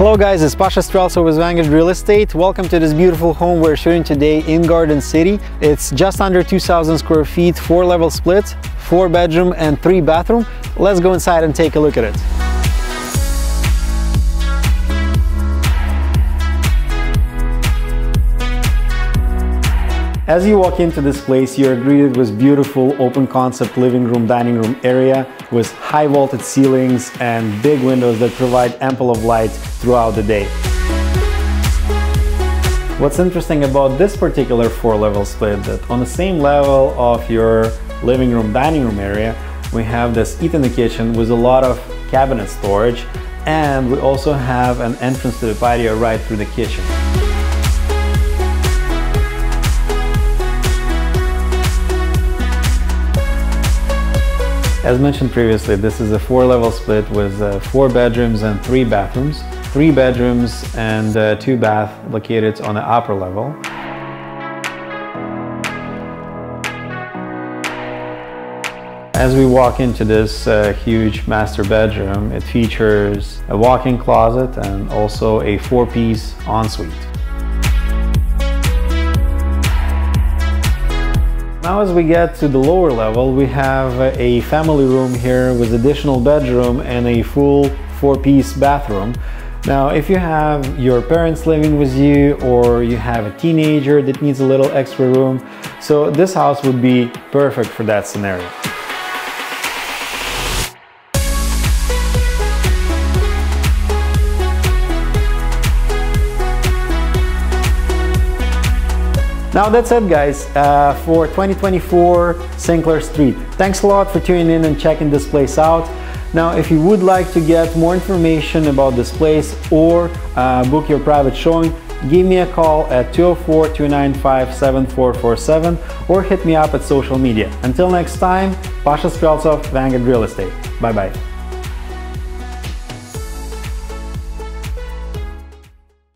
Hello guys, it's Pasha Streltsov with Vanguard Real Estate. Welcome to this beautiful home we're shooting today in Garden City. It's just under 2,000 square feet, four level split, four bedroom and three bathroom. Let's go inside and take a look at it. As you walk into this place, you're greeted with beautiful open concept living room, dining room area with high vaulted ceilings and big windows that provide ample of light throughout the day. What's interesting about this particular four level split that on the same level of your living room, dining room area, we have this eat in the kitchen with a lot of cabinet storage and we also have an entrance to the patio right through the kitchen. As mentioned previously, this is a four level split with uh, four bedrooms and three bathrooms. Three bedrooms and uh, two bath located on the upper level. As we walk into this uh, huge master bedroom, it features a walk-in closet and also a four-piece ensuite. Now as we get to the lower level, we have a family room here with additional bedroom and a full four-piece bathroom. Now, if you have your parents living with you or you have a teenager that needs a little extra room, so this house would be perfect for that scenario. Now that's it guys uh, for 2024 Sinclair Street. Thanks a lot for tuning in and checking this place out. Now if you would like to get more information about this place or uh, book your private showing, give me a call at 204-295-7447 or hit me up at social media. Until next time, Pasha Streltsov, Vanguard Real Estate. Bye bye.